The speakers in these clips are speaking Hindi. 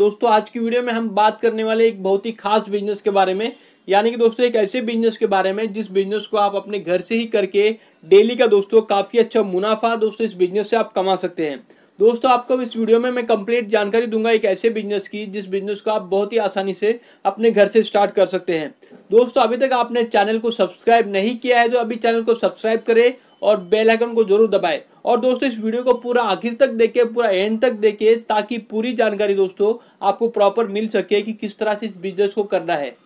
दोस्तों, आज की वीडियो में हम बात करने वाले एक बहुत ही खास बिज़नेस के बारे में। यानी कि दोस्तों, एक ऐसे बिज़नेस के बारे में जिस बिज़नेस को आप अपने घर से ही करके डेली का दोस्तों, काफ़ी अच्छा मुनाफा दोस्तों इस बिज़नेस से आप कमा सकते हैं। दोस्तों, आपको इस वीडियो में मैं कंप्लीट जानकारी दूँगा एक ऐसे बिज़नेस की, जिस बिज़नेस को आप बहुत ही आसानी से अपने घर से स्टार्ट कर सकते हैं। दोस्तों, अभी तक आपने चैनल को सब्सक्राइब नहीं किया है तो अभी चैनल को सब्सक्राइब करें और बेल आइकन को ज़रूर दबाएँ। और दोस्तों, इस वीडियो को पूरा आखिर तक देखे, पूरा एंड तक देखे, ताकि पूरी जानकारी दोस्तों आपको प्रॉपर मिल सके कि किस तरह से इस बिज़नेस को करना है।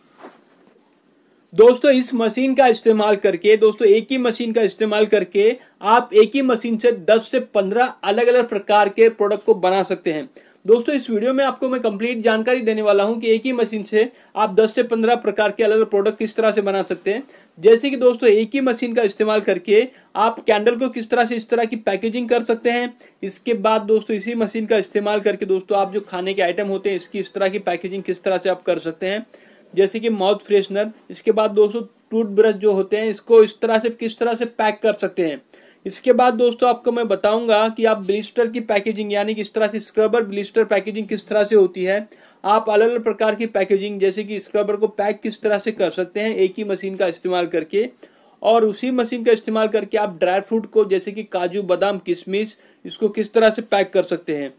दोस्तों, इस मशीन का इस्तेमाल करके, दोस्तों, एक ही मशीन का इस्तेमाल करके आप एक ही मशीन से 10 से 15 अलग अलग प्रकार के प्रोडक्ट को बना सकते हैं। दोस्तों, इस वीडियो में आपको मैं कंप्लीट जानकारी देने वाला हूँ कि एक ही मशीन से आप 10 से 15 प्रकार के अलग अलग प्रोडक्ट किस तरह से बना सकते हैं। जैसे कि दोस्तों, एक ही मशीन का इस्तेमाल करके आप कैंडल को किस तरह से इस तरह की पैकेजिंग कर सकते हैं। इसके बाद दोस्तों, इसी मशीन का इस्तेमाल करके दोस्तों, आप जो खाने के आइटम होते हैं, इसकी इस तरह की पैकेजिंग किस तरह से आप कर सकते हैं। जैसे कि माउथ फ्रेशनर इसके बाद दोस्तों टूथ ब्रश जो होते हैं, इसको इस तरह से, किस तरह से पैक कर सकते हैं? इसके बाद दोस्तों आपको मैं बताऊँगा कि आप ब्लिस्टर की पैकेजिंग यानी कि इस तरह से स्क्रबर ब्लिस्टर पैकेजिंग किस तरह से होती है। आप अलग अलग प्रकार की पैकेजिंग जैसे कि स्क्रबर को पैक किस तरह से कर सकते हैं, एक ही मशीन का इस्तेमाल करके। और उसी मशीन का इस्तेमाल करके आप ड्राई फ्रूट को, जैसे कि काजू, बादाम, किशमिश, इसको किस तरह से पैक कर सकते हैं।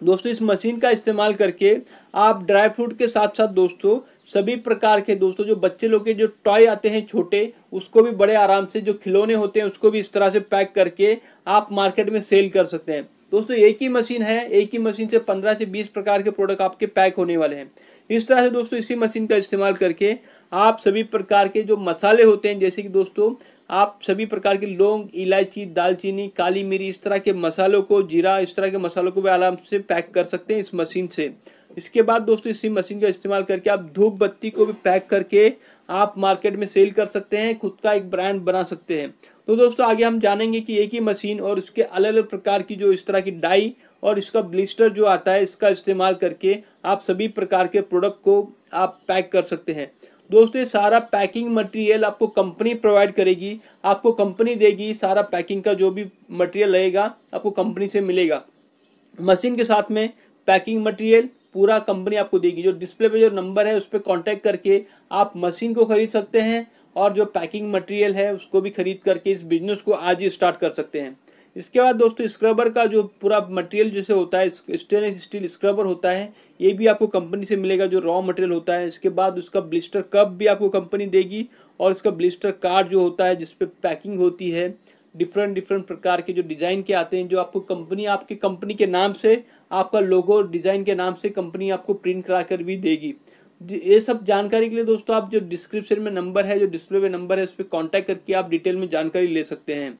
दोस्तों, इस मशीन का इस्तेमाल करके आप ड्राई फ्रूट के साथ साथ दोस्तों सभी प्रकार के दोस्तों, जो बच्चे लोग के जो टॉय आते हैं छोटे, उसको भी बड़े आराम से, जो खिलौने होते हैं, उसको भी इस तरह से पैक करके आप मार्केट में सेल कर सकते हैं। दोस्तों, एक ही मशीन है, एक ही मशीन से पंद्रह से बीस प्रकार के प्रोडक्ट आपके पैक होने वाले हैं। इस तरह से दोस्तों, इसी मशीन का इस्तेमाल करके आप सभी प्रकार के जो मसाले होते हैं, जैसे कि दोस्तों, आप सभी प्रकार के लौंग, इलायची, दालचीनी, काली मिरी, इस तरह के मसालों को, जीरा, इस तरह के मसालों को भी आराम से पैक कर सकते हैं इस मशीन से। इसके बाद दोस्तों इसी मशीन का इस्तेमाल करके आप धूप बत्ती को भी पैक करके आप मार्केट में सेल कर सकते हैं, खुद का एक ब्रांड बना सकते हैं। तो दोस्तों आगे हम जानेंगे कि एक ही मशीन और उसके अलग अलग प्रकार की जो इस तरह की डाई और इसका ब्लिस्टर जो आता है, इसका इस्तेमाल करके आप सभी प्रकार के प्रोडक्ट को आप पैक कर सकते हैं। दोस्तों ये सारा पैकिंग मटेरियल आपको कंपनी प्रोवाइड करेगी, आपको कंपनी देगी, सारा पैकिंग का जो भी मटेरियल रहेगा आपको कंपनी से मिलेगा। मशीन के साथ में पैकिंग मटेरियल पूरा कंपनी आपको देगी। जो डिस्प्ले पे जो नंबर है, उस पर कॉन्टेक्ट करके आप मशीन को खरीद सकते हैं और जो पैकिंग मटेरियल है, उसको भी खरीद करके इस बिज़नेस को आज ही स्टार्ट कर सकते हैं। इसके बाद दोस्तों स्क्रबर का जो पूरा मटेरियल जैसे होता है स्टेनलेस स्टील स्क्रबर होता है, ये भी आपको कंपनी से मिलेगा, जो रॉ मटेरियल होता है। इसके बाद उसका ब्लिस्टर कप भी आपको कंपनी देगी और इसका ब्लिस्टर कार्ड जो होता है जिसपे पैकिंग होती है डिफरेंट डिफरेंट प्रकार के जो डिज़ाइन के आते हैं, जो आपको कंपनी आपकी कंपनी के नाम से, आपका लोगो डिज़ाइन के नाम से कंपनी आपको प्रिंट करा कर भी देगी। ये सब जानकारी के लिए दोस्तों, आप जो डिस्क्रिप्शन में नंबर है, जो डिस्प्ले में नंबर है, उस पर कॉन्टैक्ट करके आप डिटेल में जानकारी ले सकते हैं।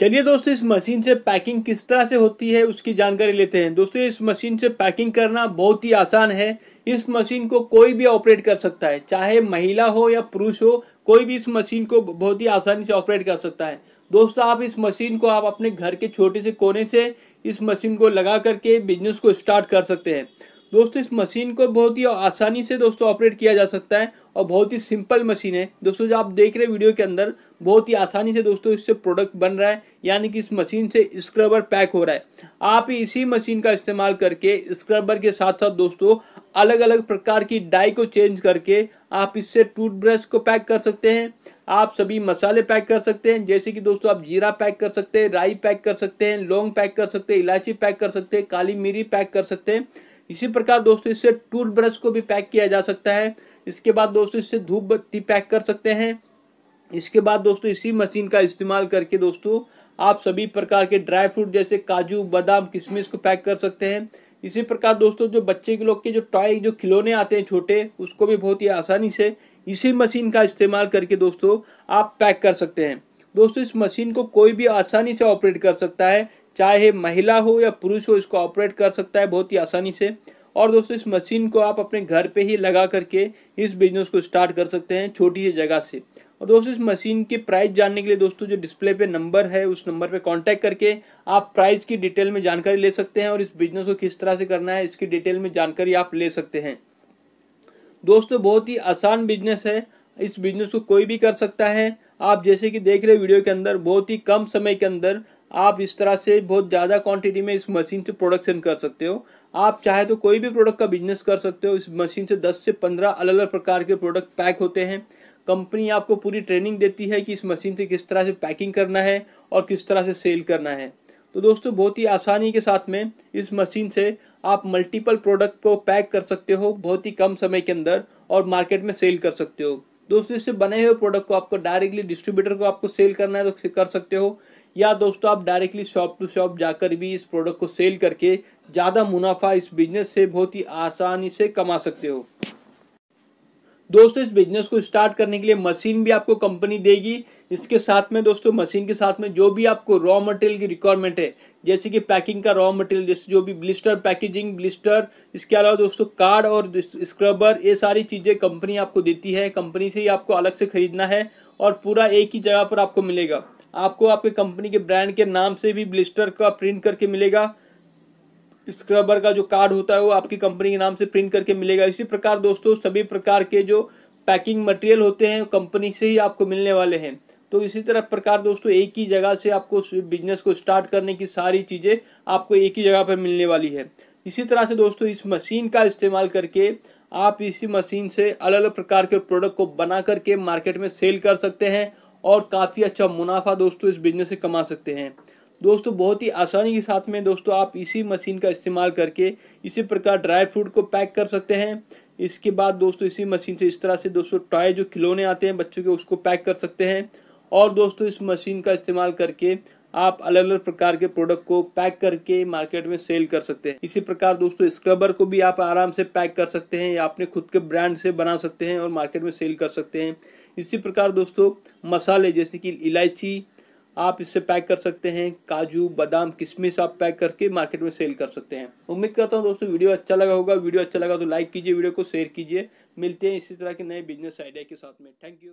चलिए दोस्तों, इस मशीन से पैकिंग किस तरह से होती है, उसकी जानकारी लेते हैं। दोस्तों, इस मशीन से पैकिंग करना बहुत ही आसान है। इस मशीन को कोई भी ऑपरेट कर सकता है, चाहे महिला हो या पुरुष हो, कोई भी इस मशीन को बहुत ही आसानी से ऑपरेट कर सकता है। दोस्तों, आप इस मशीन को आप अपने घर के छोटे से कोने से इस मशीन को लगा करके बिज़नेस को स्टार्ट कर सकते हैं। दोस्तों, इस मशीन को बहुत ही आसानी से दोस्तों ऑपरेट किया जा सकता है और बहुत ही सिंपल मशीन है। दोस्तों, जो आप देख रहे वीडियो के अंदर, बहुत ही आसानी से दोस्तों इससे प्रोडक्ट बन रहा है, यानी कि इस मशीन से स्क्रबर पैक हो रहा है। आप इसी मशीन का इस्तेमाल करके स्क्रबर के साथ साथ दोस्तों अलग अलग प्रकार की डाई को चेंज करके आप इससे टूथब्रश को पैक कर सकते हैं। आप सभी मसाले पैक कर सकते हैं, जैसे कि दोस्तों आप जीरा पैक कर सकते हैं, राई पैक कर सकते हैं, लौंग पैक कर सकते हैं, इलायची पैक कर सकते हैं, काली मिरी पैक कर सकते हैं। इसी प्रकार दोस्तों, इससे टूथब्रश को भी पैक किया जा सकता है। इसके बाद दोस्तों, इससे धूप बत्ती पैक कर सकते हैं। इसके बाद दोस्तों, इसी मशीन का इस्तेमाल करके दोस्तों, आप सभी प्रकार के ड्राई फ्रूट जैसे काजू, बादाम, किशमिश को पैक कर सकते हैं। इसी प्रकार दोस्तों, जो बच्चे के लोग के जो टॉय, जो खिलौने आते हैं छोटे, उसको भी बहुत ही आसानी से इसी मशीन का इस्तेमाल करके दोस्तों, आप पैक कर सकते हैं। दोस्तों, इस मशीन को कोई भी आसानी से ऑपरेट कर सकता है। चाहे महिला हो या पुरुष हो, इसको ऑपरेट कर सकता है बहुत ही आसानी से। और दोस्तों, इस मशीन को आप अपने घर पे ही लगा करके इस बिज़नेस को स्टार्ट कर सकते हैं छोटी सी जगह से। और दोस्तों, इस मशीन की प्राइस जानने के लिए दोस्तों, जो डिस्प्ले पे नंबर है, उस नंबर पे कांटेक्ट करके आप प्राइस की डिटेल में जानकारी ले सकते हैं और इस बिज़नेस को किस तरह से करना है, इसकी डिटेल में जानकारी आप ले सकते हैं। दोस्तों, बहुत ही आसान बिज़नेस है। इस बिज़नेस को कोई भी कर सकता है। आप जैसे कि देख रहे वीडियो के अंदर, बहुत ही कम समय के अंदर आप इस तरह से बहुत ज़्यादा क्वांटिटी में इस मशीन से प्रोडक्शन कर सकते हो। आप चाहे तो कोई भी प्रोडक्ट का बिज़नेस कर सकते हो। इस मशीन से 10 से 15 अलग अलग प्रकार के प्रोडक्ट पैक होते हैं। कंपनी आपको पूरी ट्रेनिंग देती है कि इस मशीन से किस तरह से पैकिंग करना है और किस तरह से सेल करना है। तो दोस्तों, बहुत ही आसानी के साथ में इस मशीन से आप मल्टीपल प्रोडक्ट को पैक कर सकते हो बहुत ही कम समय के अंदर और मार्केट में सेल कर सकते हो। दोस्तों, इससे बने हुए प्रोडक्ट को आपको डायरेक्टली डिस्ट्रीब्यूटर को आपको सेल करना है तो कर सकते हो। या दोस्तों, आप डायरेक्टली शॉप टू शॉप जाकर भी इस प्रोडक्ट को सेल करके ज़्यादा मुनाफा इस बिज़नेस से बहुत ही आसानी से कमा सकते हो। दोस्तों, इस बिज़नेस को स्टार्ट करने के लिए मशीन भी आपको कंपनी देगी। इसके साथ में दोस्तों मशीन के साथ में जो भी आपको रॉ मटेरियल की रिक्वायरमेंट है, जैसे कि पैकिंग का रॉ मटेरियल जैसे जो भी ब्लिस्टर पैकेजिंग ब्लिस्टर इसके अलावा दोस्तों कार्ड और स्क्रबर ये सारी चीज़ें कंपनी आपको देती है। कंपनी से ही आपको अलग से खरीदना है और पूरा एक ही जगह पर आपको मिलेगा। आपको आपके कंपनी के ब्रांड के नाम से भी ब्लिस्टर का प्रिंट करके मिलेगा। स्क्रबर का जो कार्ड होता है, वो आपकी कंपनी के नाम से प्रिंट करके मिलेगा। इसी प्रकार दोस्तों, सभी प्रकार के जो पैकिंग मटेरियल होते हैं कंपनी से ही आपको मिलने वाले हैं। तो इसी तरह प्रकार दोस्तों, एक ही जगह से आपको बिज़नेस को स्टार्ट करने की सारी चीज़ें आपको एक ही जगह पर मिलने वाली है। इसी तरह से दोस्तों, इस मशीन का इस्तेमाल करके आप इसी मशीन से अलग अलग प्रकार के प्रोडक्ट को बना करके मार्केट में सेल कर सकते हैं और काफ़ी अच्छा मुनाफा दोस्तों इस बिज़नेस से कमा सकते हैं। दोस्तों, बहुत ही आसानी के साथ में दोस्तों आप इसी मशीन का इस्तेमाल करके इसी प्रकार ड्राई फ्रूट को पैक कर सकते हैं। इसके बाद दोस्तों, इसी मशीन से इस तरह से दोस्तों टॉय जो खिलौने आते हैं बच्चों के, उसको पैक कर सकते हैं। और दोस्तों, इस मशीन का इस्तेमाल करके आप अलग अलग प्रकार के प्रोडक्ट को पैक करके मार्केट में सेल कर सकते हैं। इसी प्रकार दोस्तों, स्क्रबर को भी आप आराम से पैक कर सकते हैं या अपने खुद के ब्रांड से बना सकते हैं और मार्केट में सेल कर सकते हैं। इसी प्रकार दोस्तों, मसाले जैसे कि इलायची आप इससे पैक कर सकते हैं काजू, बादाम, किशमिश आप पैक करके मार्केट में सेल कर सकते हैं। उम्मीद करता हूँ दोस्तों वीडियो अच्छा लगा होगा। वीडियो अच्छा लगा तो लाइक कीजिए, वीडियो को शेयर कीजिए। मिलते हैं इसी तरह के नए बिज़नेस आइडिया के साथ में। Thank you